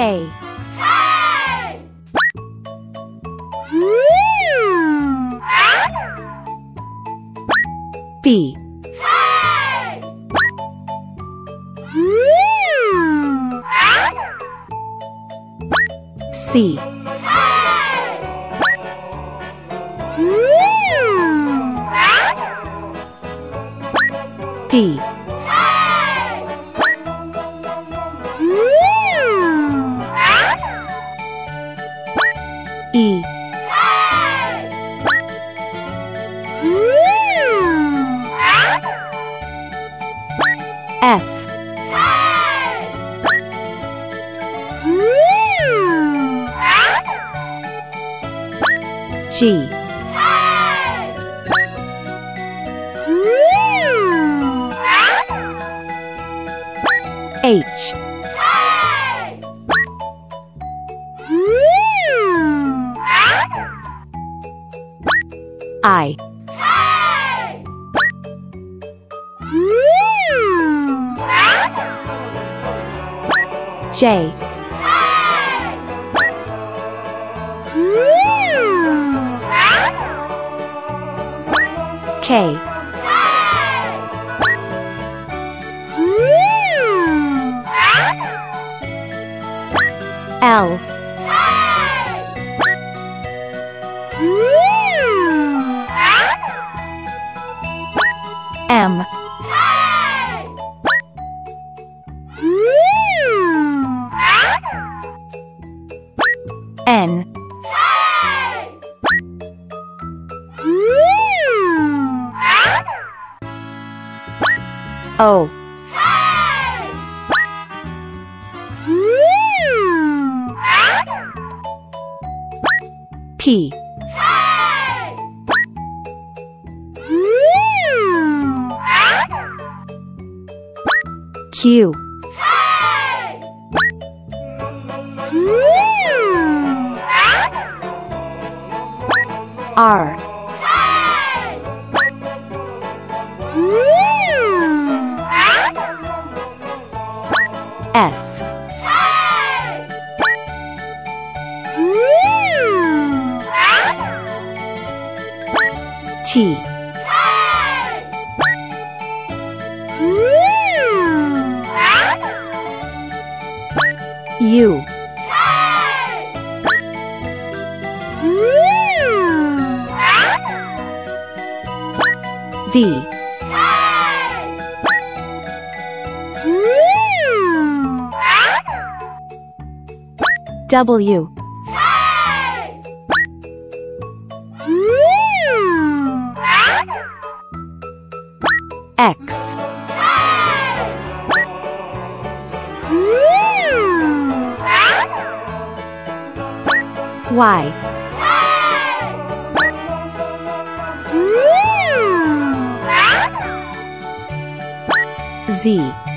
A. B. C. D E. F. G. H I. J. K. L O P. Q. R S. T. U. V W. X. Y. Z